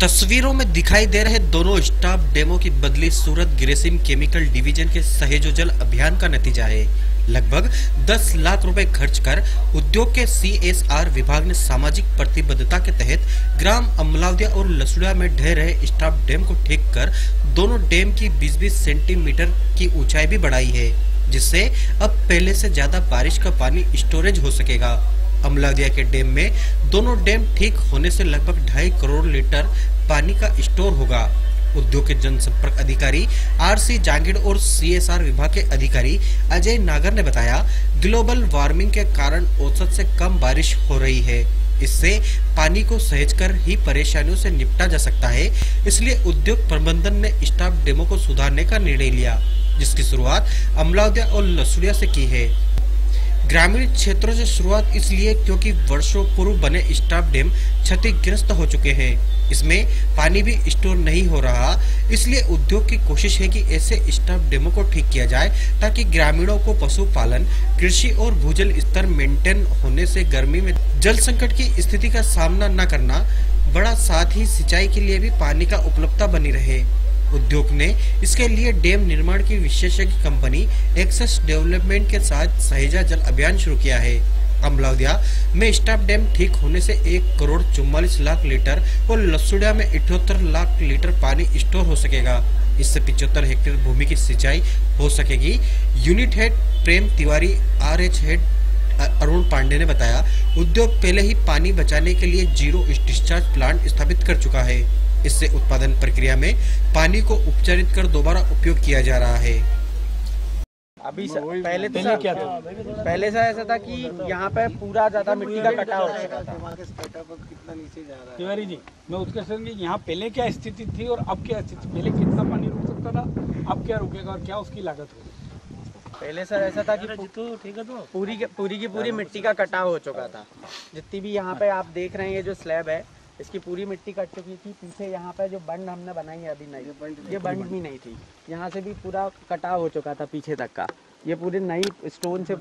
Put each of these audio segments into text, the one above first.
तस्वीरों में दिखाई दे रहे दोनों स्टाफ डेमो की बदली सूरत ग्रेसिम केमिकल डिवीज़न के सहेजो जल अभियान का नतीजा है। लगभग 10 लाख रुपए खर्च कर उद्योग के सीएसआर विभाग ने सामाजिक प्रतिबद्धता के तहत ग्राम अमलावदिया और लसुड़िया में ढह रहे स्टाफ डैम को ठीक कर दोनों डैम की 20-20 सेंटीमीटर की ऊंचाई भी बढ़ाई है, जिससे अब पहले से ज़्यादा बारिश का पानी स्टोरेज हो सकेगा। अमलादिया के डैम में। दोनों डैम ठीक होने से लगभग ढाई करोड़ लीटर पानी का स्टोर होगा। उद्योग के जनसंपर्क अधिकारी आर सी जांगिड़ और सीएसआर विभाग के अधिकारी अजय नागर ने बताया, ग्लोबल वार्मिंग के कारण औसत से कम बारिश हो रही है। इससे पानी को सहेज कर ही परेशानियों से निपटा जा सकता है। इसलिए उद्योग प्रबंधन ने स्टाफ डेमो को सुधारने का निर्णय लिया, जिसकी शुरुआत अमलावदिया और लसुड़िया से की है। ग्रामीण क्षेत्रों से शुरुआत इसलिए क्योंकि वर्षों पूर्व बने स्टाफ डैम क्षतिग्रस्त हो चुके हैं। इसमें पानी भी स्टोर नहीं हो रहा। इसलिए उद्योग की कोशिश है कि ऐसे स्टाफ डेमो को ठीक किया जाए ताकि ग्रामीणों को पशुपालन, कृषि और भूजल स्तर मेंटेन होने से गर्मी में जल संकट की स्थिति का सामना न करना, बड़ा साथ ही सिंचाई के लिए भी पानी का उपलब्धता बनी रहे। उद्योग ने। इसके लिए डैम निर्माण की विशेषज्ञ कंपनी एक्सेस डेवलपमेंट के साथ सहेजा जल अभियान शुरू किया है। अमलावदिया में स्टाफ डैम ठीक होने से एक करोड़ चौवालीस लाख लीटर और लसुड़िया में इठहत्तर लाख लीटर पानी स्टोर हो सकेगा। इससे पिछहत्तर हेक्टेयर भूमि की सिंचाई हो सकेगी। Unit head Prem Tiwari R H head Arun Pandey ने बताया, उद्योग पहले ही पानी बचाने के लिए ज़ीरो डिस्चार्ज प्लांट स्थापित कर चुका है। इससे उत्पादन प्रक्रिया में पानी को उपचारित कर दोबारा उपयोग किया जा रहा है। अभी स, पहले तो क्या था? पहले से ऐसा था कि यहाँ पे पूरा ज़्यादा मिट्टी का कटाव हो चुका था। तिवारी जी मैं उसके संग यहाँ पहले क्या स्थिति थी और अब क्या स्थिति? पहले कितना पानी रुक सकता था? अब क्या रुकेगा और क्या उसकी लागत होगी? पहले सर ऐसा था कि पू- पूरी पूरी की पूरी मिट्टी का कटाव हो चुका था। जितनी भी यहाँ पे आप देख रहे हैं ये जो स्लैब है इसकी पूरी मिट्टी कट चुकी थी पीछे यहाँ पे जो बंड हमने बनाई है अभी नई ये बंड भी नहीं थी। यहाँ से भी पूरा कटाव हो चुका था पीछे तक का। ये पूरी नई स्टोन से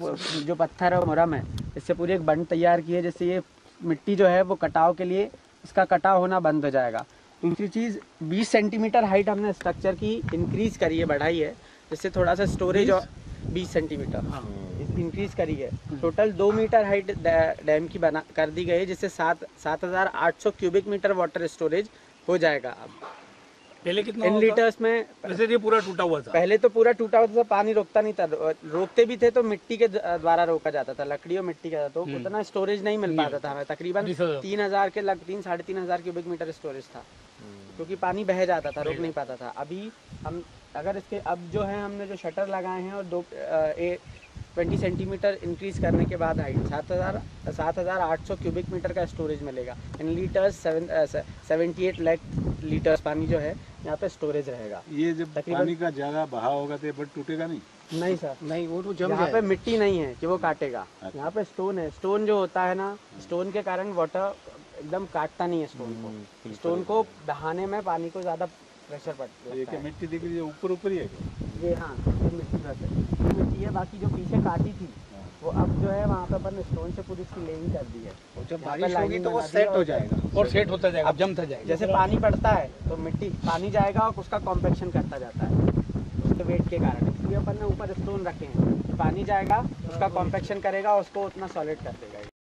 जो पत्थर है मुरम है इससे पूरी एक बंड तैयार की है जिससे ये मिट्टी जो है वो कटाव के लिए इसका कटाव होना बंद हो जाएगा। दूसरी चीज़ 20 सेंटीमीटर हाइट हमने स्ट्रक्चर की इंक्रीज करी है बढ़ाई है जिससे थोड़ा सा स्टोरेज और 20 सेंटीमीटर इंक्रीज करी है। टोटल दो मीटर हाइट डैम की बना कर दी गई है जिससे सात सात हज़ार आठ सौ क्यूबिक मीटर वाटर स्टोरेज हो जाएगा अब। पहले कितना इन लीटर्स में वैसे ये पूरा टूटा हुआ था। पहले तो पूरा टूटा हुआ था पानी रोकता नहीं था। रोकते भी थे तो मिट्टी के द्वारा रोका जाता था लकड़ी और मिट्टी का तो उतना स्टोरेज नहीं मिल पाता था हमें। तकरीबन तीन हज़ार के लग तीन साढ़े तीन हज़ार क्यूबिक मीटर स्टोरेज था। क्योंकि पानी बह जाता था रोक नहीं पाता था। अभी हम अगर इसके अब जो है हमने जो शटर लगाए हैं और दो ट्वेंटी सेंटीमीटर इंक्रीज करने के बाद हाइट सात हज़ार सात हज़ार आठ सौ क्यूबिक मीटर का स्टोरेज मिलेगा। इन litres seven seventy eight lakh litres पानी जो है यहाँ पे स्टोरेज रहेगा। ये जब पानी का ज़्यादा बहाव होगा तो ये बट टूटेगा नहीं? नहीं सर। नहीं वो तो जम यहाँ पे मिट्टी नहीं है कि वो काटेगा। यहाँ पे स्टोन है। स्टोन जो होता है ना स्टोन के कारण वाटर एकदम काटता नहीं है स्टोन को। स्टोन को बहाने में पानी को ज़्यादा प्रेशर पड़ता ये क्या है। मिट्टी दिख रही है? ऊपर ऊपर ही है क्या? ये हाँ ये मिट्टी बस है। मिट्टी है बाकी जो पीछे काटी थी वो अब जो है वहाँ पे अपन स्टोन से पूरी इसकी लेविंग कर दी है। जब बारिश होगी तो वो सेट हो जाएगा। और सेट होता जाएगा अब जमता जाएगा। जैसे पानी पड़ता है तो मिट्टी पानी जाएगा और उसका कॉम्पेक्शन करता जाता है। उसके वेट के कारण। इसलिए अपन ने ऊपर स्टोन रखे हैं। पानी जाएगा उसका कॉम्पेक्शन करेगा उसको उतना सॉलिड कर देगा।